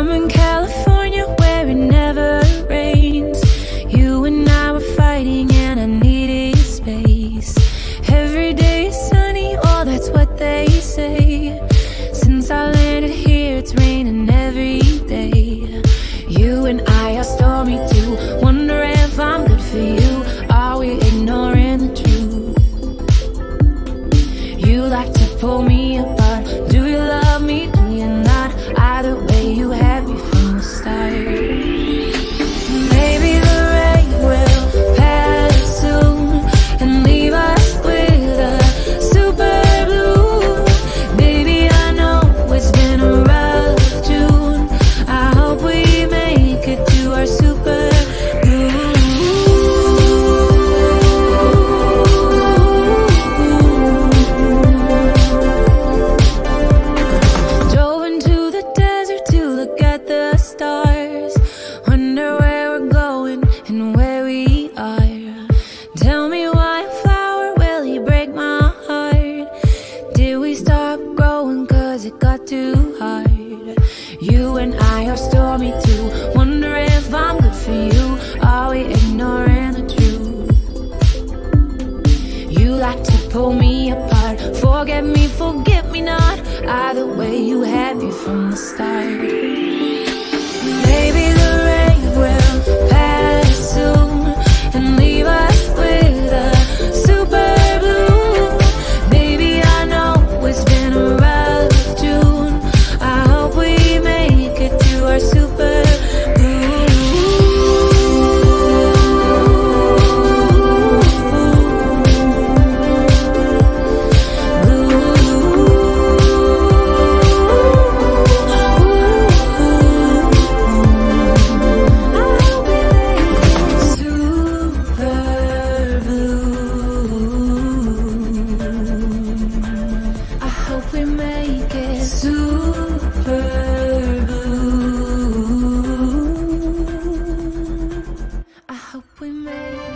I'm in California where it never rains. You and I were fighting and I needed space. Every day is sunny, oh, that's what they say. Since I landed here, it's raining every day. You and I are stormy too. Wonder if I'm good for you. Are we ignoring the truth? You like to pull me apart. You me from the start. We stop growing cause it got too hard? You and I are stormy too. Wonder if I'm good for you. Are we ignoring the truth? You like to pull me apart. Forget me, forget me not. Either way, you had me from the start. Super blue. I hope we make